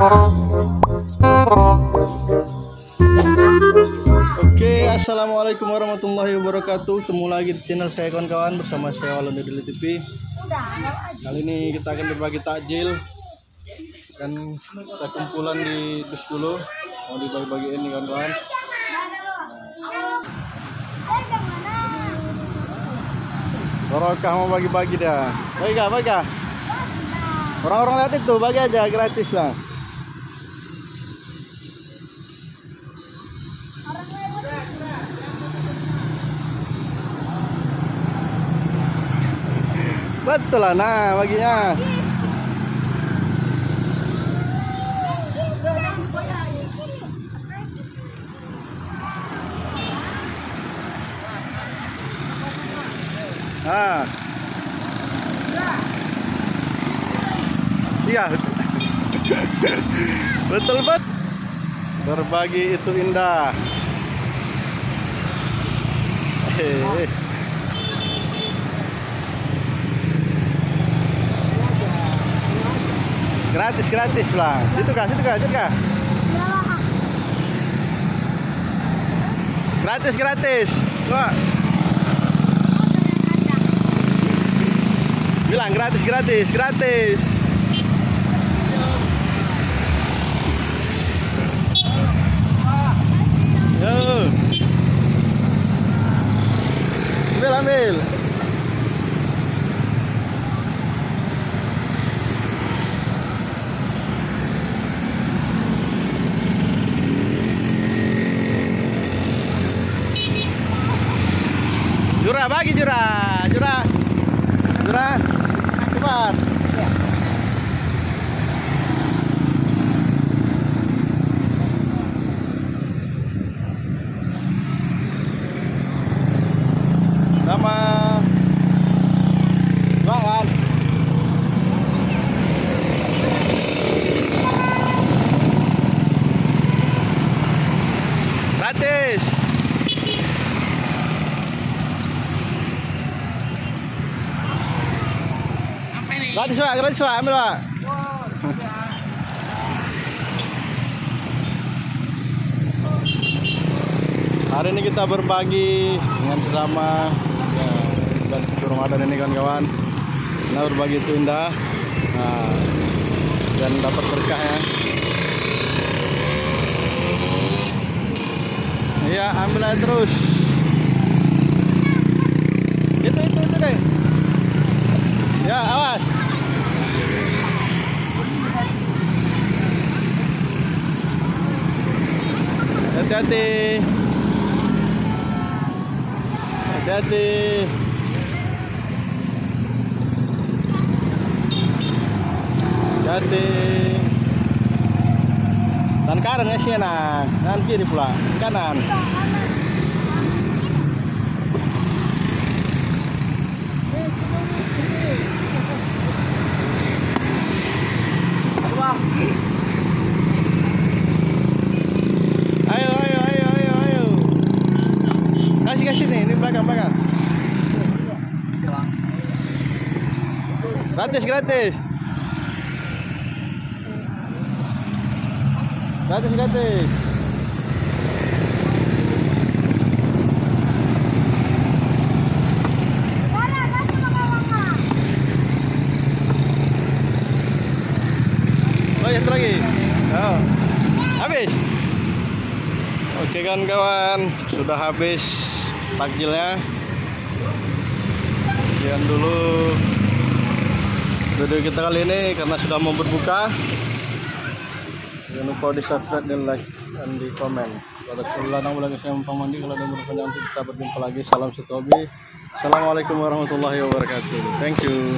Oke, assalamualaikum warahmatullahi wabarakatuh. Ketemu lagi di channel saya kawan-kawan bersama saya Walon Deli TV. Kali ini kita akan berbagi takjil dan kita kumpulan di bus dulu mau dibagi-bagiin nih kawan-kawan. Barokah mau bagi-bagi dah. Baik baik? Orang-orang lihat itu bagi aja gratis lah. Betul lah, nah baginya. Ah. Iya. Betul bet. Berbagi itu indah. Hehehe. Gratis gratis lah. Situ kah, situ kah, situ kah? Gratis gratis. Coba. Bilang gratis gratis gratis. Yo. Ambil ambil. Jura bagi jura, jura, jura, cepat. Gratis pak, gratis pak, ambil pak. Hari ini kita berbagi dengan sesama ya, dan Ramadan ini kawan-kawan. Kita berbagi itu indah nah, dan dapat berkah ya. Iya, ambil aja terus. Itu itu itu deh. Ya, awas. Hati-hati. Hati-hati. Hati-hati. Dan kanan ya sih nah, kanan kiri pula, kanan. Gratis, gratis. Gratis, gratis. Lagi. Oh. Habis. Oke kawan-kawan, sudah habis takjilnya. Sekian dulu video kita kali ini karena sudah mau berbuka. Jangan lupa di subscribe dan like dan di komen. Mandi kalau ada nanti kita berjumpa lagi. Salam satu hobi. Assalamualaikum warahmatullahi wabarakatuh. Thank you.